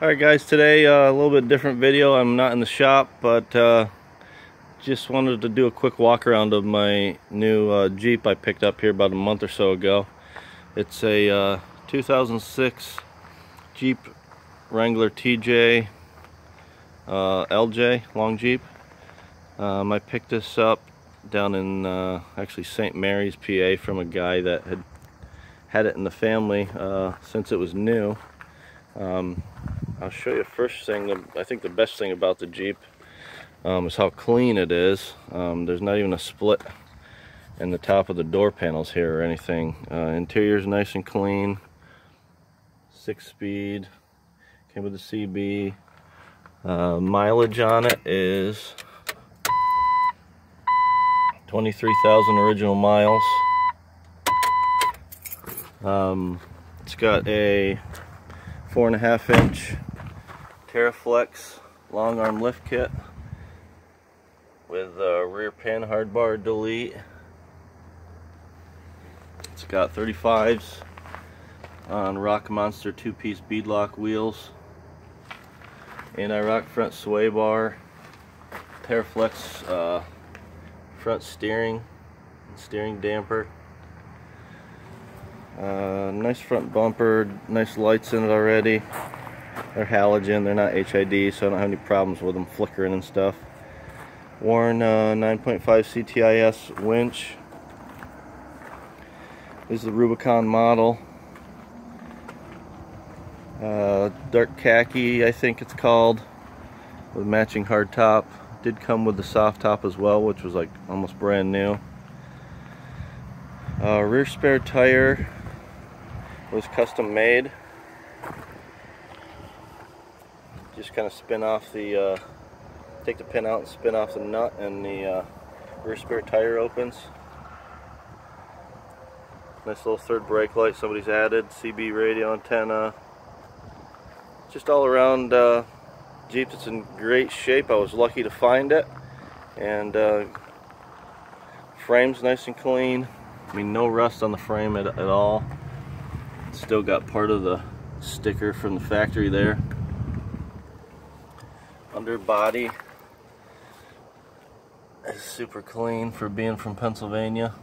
Alright guys, today uh, a little bit different video. I'm not in the shop, but uh, just wanted to do a quick walk around of my new uh, Jeep I picked up here about a month or so ago. It's a uh, 2006 Jeep Wrangler TJ uh, LJ, long Jeep. Um, I picked this up down in uh, actually St. Mary's, PA from a guy that had had it in the family since it was new. Um, I'll show you first thing, I think the best thing about the Jeep um, is how clean it is. Um, there's not even a split in the top of the door panels here or anything. Uh, interior is nice and clean. Six speed, came with a CB. Uh, mileage on it is 23,000 original miles. Um, it's got a four and a half inch TeraFlex long arm lift kit with a rear Panhard bar delete. It's got 35s on Rock Monster two-piece beadlock wheels, anti-rock front sway bar, TeraFlex uh, front steering, steering damper. Uh, nice front bumper, nice lights in it already. They're halogen, they're not HID, so I don't have any problems with them flickering and stuff. Warn uh, 9.5 CTIS winch. This is the Rubicon model. Uh, dark khaki, I think it's called, with matching hard top. Did come with the soft top as well, which was like almost brand new. Uh, rear spare tire was custom made. Just kind of spin off the, uh, take the pin out and spin off the nut and the uh, rear spare tire opens. Nice little third brake light somebody's added, CB radio antenna. Just all around uh, Jeep that's in great shape. I was lucky to find it. And uh, frame's nice and clean. I mean, no rust on the frame at, at all. Still got part of the sticker from the factory there. Underbody is super clean for being from Pennsylvania.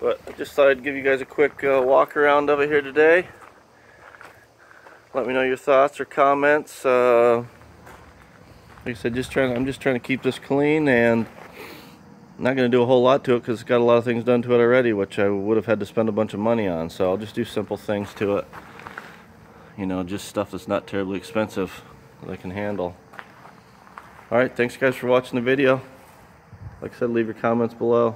But I just thought I'd give you guys a quick uh, walk around of it here today. Let me know your thoughts or comments. Uh, like I said, just trying. I'm just trying to keep this clean and not going to do a whole lot to it because it's got a lot of things done to it already, which I would have had to spend a bunch of money on. So I'll just do simple things to it. You know, just stuff that's not terribly expensive that I can handle. Alright, thanks guys for watching the video. Like I said, leave your comments below.